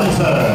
Robinson.